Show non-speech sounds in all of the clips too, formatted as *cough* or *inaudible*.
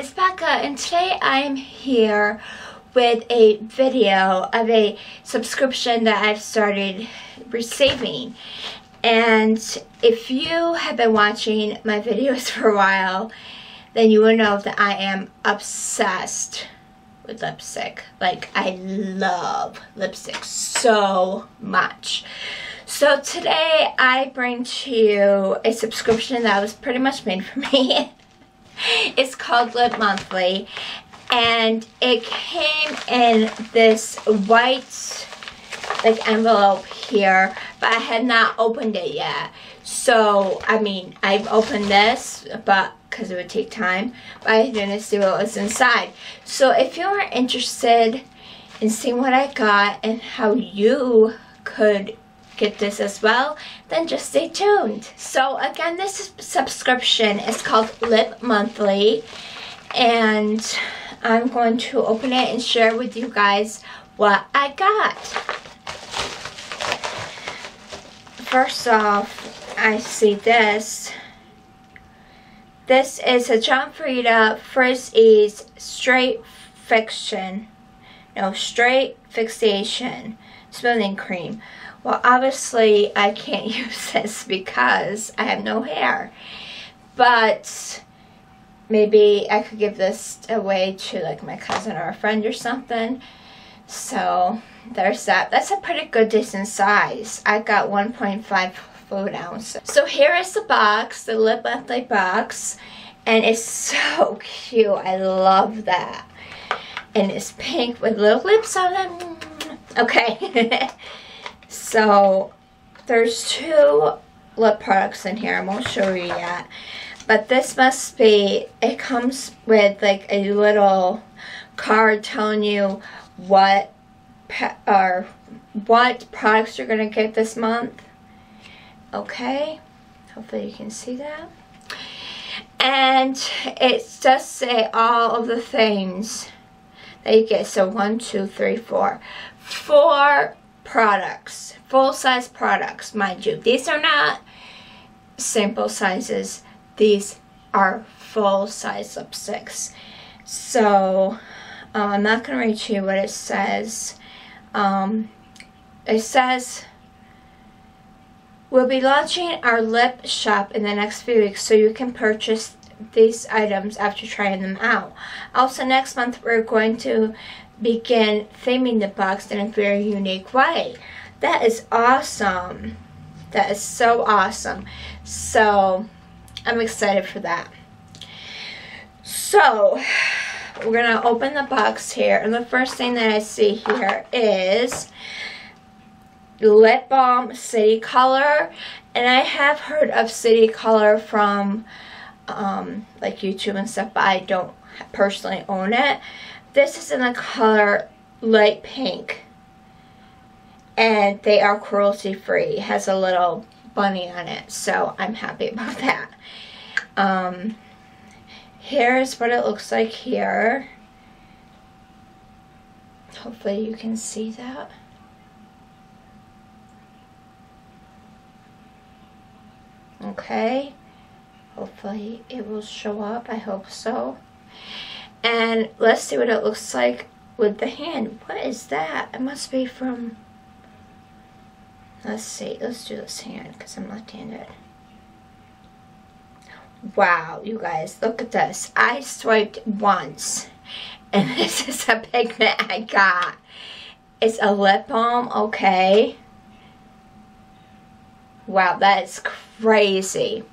it's Becca and today I'm here with a video of a subscription that I've started receiving. And if you have been watching my videos *laughs* for a while, then you will know that I am obsessed with lipstick. Like, I love lipstick so much. So today I bring to you a subscription that was pretty much made for *laughs* me. *laughs* it's called Lip Monthly. And it came in this white like envelope here but I had not opened it yet. So I mean I've opened this but because it would take time but I didn't see what was inside. So if you are interested in seeing what I got and how you could get this as well, then just stay tuned. So again, this subscription is called Lip Monthly, and I'm going to open it and share with you guys what I got. First off, I see this. This is a John Frieda Frizz Straight Fiction. No, Straight Fixation Smoothing Cream. Well, obviously I can't *laughs* use this because I have no hair. But maybe I could give this away to like my cousin or a friend or something. So there's that. That's a pretty good decent size. I got 1.5 fluid ounce. So here is the box, the Lip Monthly box. And it's *laughs* so cute. I love that. And it's pink with little lips on it. Okay. *laughs* So there's two lip products in here. I won't show you yet. But this must be, it comes with like a little card telling you what or what products you're going to get this month. Okay. Hopefully you can see that. And it does say all of the things that you get. So one, two, three, four. Four products, full-size products, mind you. These are not sample sizes. These are full-size lipsticks. So, um, I'm not going to read you what it says. Um, it says, We'll be launching our lip shop in the next few weeks so you can purchase these items after trying them out. Also next month we're going to begin theming the box in a very unique way. That is awesome. That is so awesome. So, I'm excited for that. So, we're going to open the box here. And the first thing that I see here is Lip Balm City Color. And I have heard of City Color from um, like YouTube and stuff, but I don't personally own it. This is in the color light pink. And they are cruelty free. It has a little bunny on it. So I'm happy *laughs* about that. Um, here's what it looks like here. Hopefully you can see that. Okay. Hopefully it will show up. I hope so. And let's see what it looks like with the hand. What is that? It must be from... Let's see. Let's do this hand because I'm left-handed. Wow, you guys, look at this. I swiped once. And *laughs* this is a pigment I got. It's a lip balm, okay. Wow, that is crazy.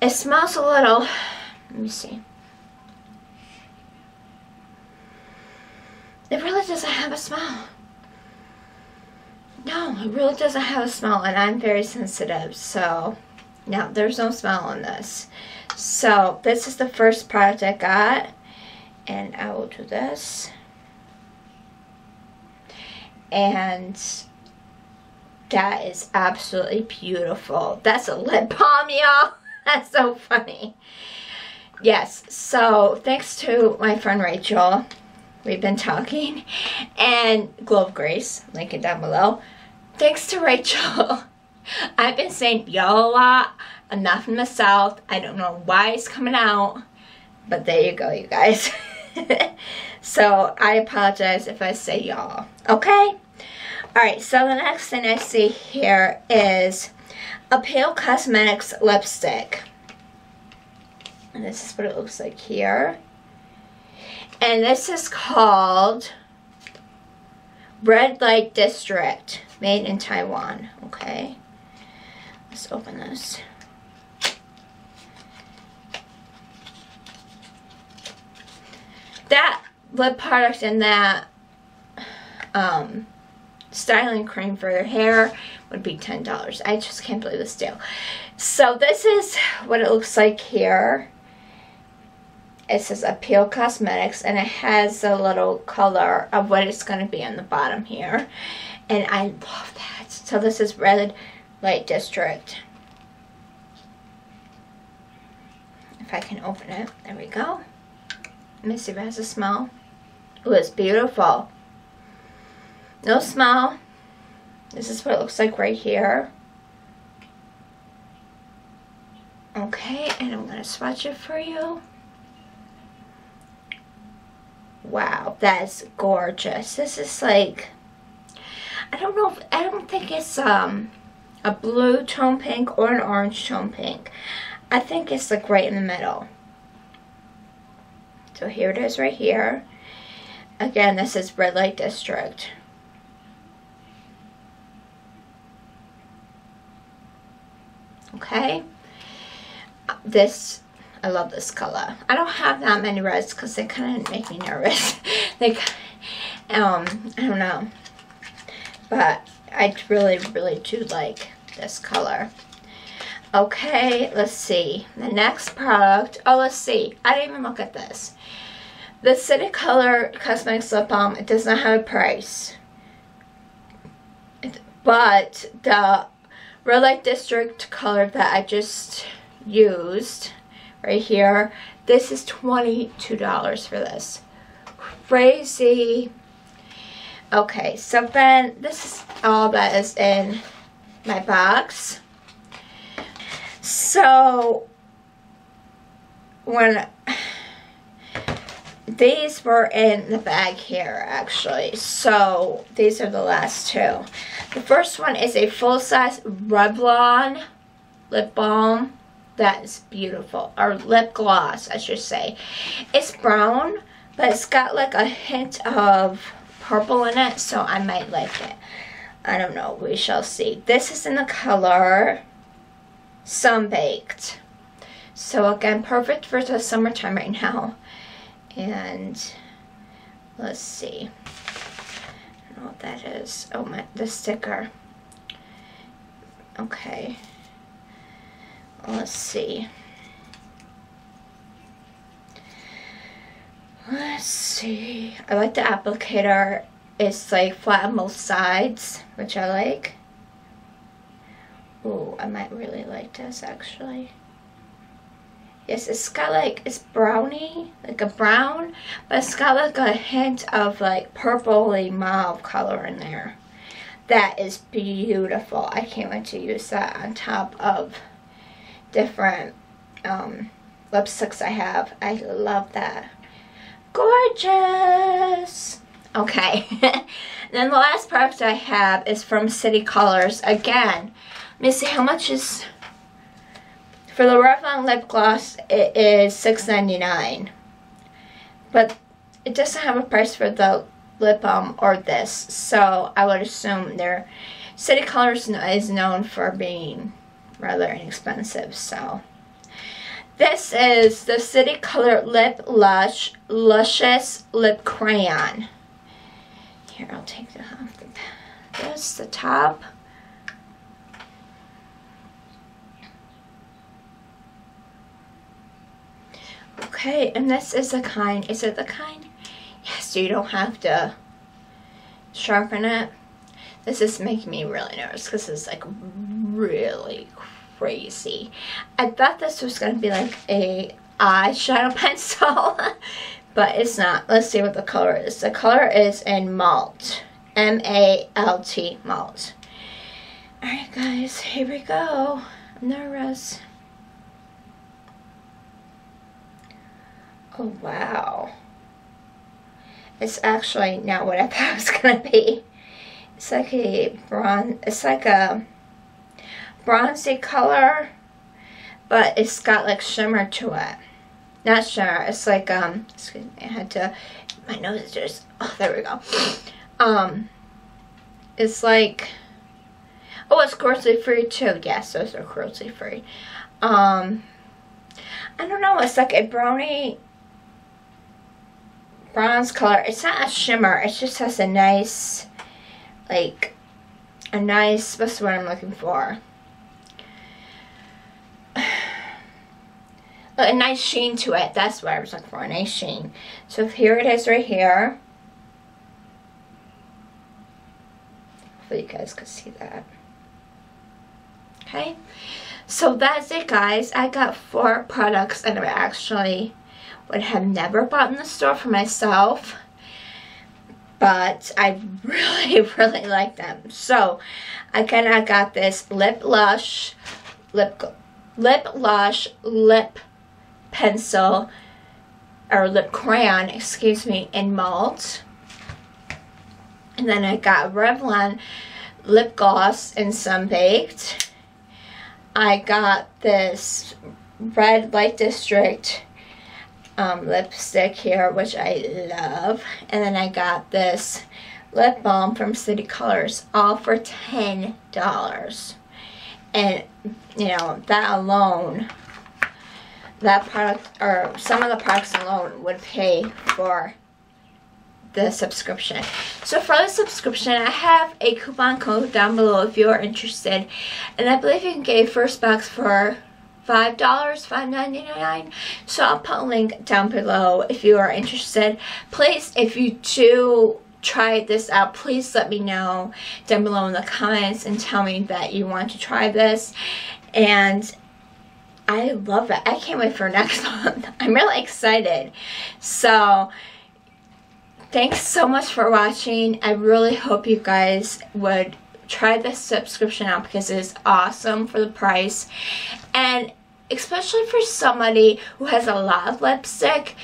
It smells a little, let me see. It really doesn't have a smell. No, it really doesn't have a smell, and I'm very sensitive, so no, there's no smell in this. So this is the first product I got, and I will do this. And that is absolutely beautiful. That's a lip balm, y'all. *laughs* *laughs* That's so funny. Yes, so thanks to my friend Rachel we've been talking, and Glove Grace, link it down below. Thanks to Rachel, *laughs* I've been saying y'all a lot, enough in the South. I don't know why it's coming out, But there you go, you guys. *laughs* so I apologize if I say y'all. Okay? Alright, so the next thing I see here is Appeal Cosmetics lipstick. And this is what it looks like here. And this is called Red Light District, made in Taiwan. Okay. Let's open this. That lip product and that um, styling cream for your hair would be $10. I just can't believe this deal. So this is what it looks like here. It says Appeal Cosmetics and it has a little color of what it's going to be on the bottom here. And I love that. So this is Red Light District. If I can open it. There we go. Let me see if it has a smell. Oh, it's beautiful. No smell. This is what it looks like right here. Okay, and I'm going to swatch it for you. Wow, that's gorgeous. This is like, I don't know, if, I don't think it's um a blue tone pink or an orange tone pink. I think it's like right in the middle. So here it is right here. Again, this is Red Light District. Okay. This, I love this color. I don't have that many reds because they kind of make me nervous. *laughs* they, um, I don't know. But I really, really do like this color. Okay, let's see. The next product. Oh, let's see. I didn't even look at this. The City Color Cosmetics Lip Balm, it does not have a price. But the Red Light District color that I just used right here, this is $22 for this. Crazy. Okay, so then this is all that is in my box. So, when these were in the bag here actually. So these are the last two. The first one is a full-size Revlon lip balm. That is beautiful. Or lip gloss I should say. It's brown but it's got like a hint of purple in it so I might like it. I don't know. We shall see. This is in the color Sunbaked. So again perfect for the summertime right now and let's see. I don't know what that is. Oh my the sticker. Okay. Let's see. Let's see. I like the applicator. It's like flat on both sides which I like. Oh I might really like this actually Yes, it's got like, it's browny, like a brown, but it's got like a hint of like purpley mauve color in there. That is beautiful. I can't wait to use that on top of different um, lipsticks I have. I love that. Gorgeous! Okay, *laughs* then the last product I have is from City Colors. Again, let me see how much is for the Revlon lip gloss, it is $6.99. But it doesn't have a price for the lip balm or this. So I would assume their City Colors is known for being rather inexpensive. So this is the City Color Lip Lush Luscious Lip Crayon. Here, I'll take the, um, this, the top. Okay, and this is the kind, is it the kind? Yes, you don't have to sharpen it. This is making me really nervous because it's like really crazy. I thought this was going to be like a eyeshadow *laughs* pencil, but it's not. Let's see what the color is. The color is in malt. M-A-L-T, malt. Alright guys, here we go. I'm nervous. Oh, wow. It's actually not what I *laughs* thought it was going to be. It's like a bronze, it's like a bronzy color, but it's got like shimmer to it. Not shimmer, it's like, um, excuse me, I had to, my nose is just, *laughs* oh, there we go. Um, it's like, oh, it's cruelty free too. Yes, those are cruelty free. Um, I don't know, it's like a brownie bronze color. It's not a shimmer, it just has a nice, like, a nice, the word I'm looking for? *sighs* a nice sheen to it. That's what I was looking for, a nice sheen. So here it is right here. Hopefully you guys can see that. Okay. So that's it guys. I got four products that I actually would have never bought in the store for myself. But I really, *laughs* really like them. So, I got this Lip Lush, Lip, Lip Lush, Lip Pencil, or Lip Crayon, excuse me, in malt. And then I got Revlon Lip Gloss in Sunbaked. I got this Red Light District um, lipstick here, which I love. And then I got this lip balm from City Colors, all for $10. And, you know, that alone, that product, or some of the products alone would pay for the subscription. So for the subscription, I have a coupon code down below if you are interested. And I believe you can get a first box for $5, $5.99. So I'll put a link down below if you are interested. Please, if you do try this out, please let me know down below in the comments and tell me that you want to try this. And I love it. I can't wait for next *laughs* month. I'm really excited. So thanks so much for watching. I really hope you guys would try this subscription out because it is awesome for the price. And especially for somebody who has a lot of lipstick,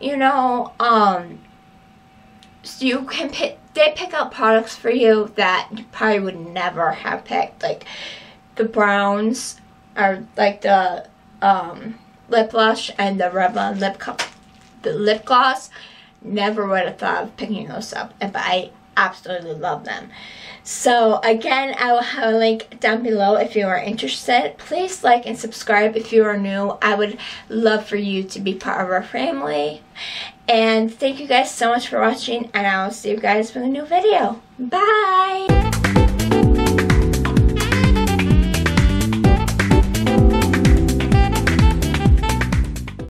you know, um, so you can pick, they pick out products for you that you probably would never have picked. Like the browns are like the um, lip blush and the Revlon lip, cup, the lip gloss never would have thought of picking those up, but I absolutely love them. So again, I will have a link down below if you are interested. Please like and subscribe if you are new. I would love for you to be part of our family. And thank you guys so much for watching, and I will see you guys with a new video. Bye!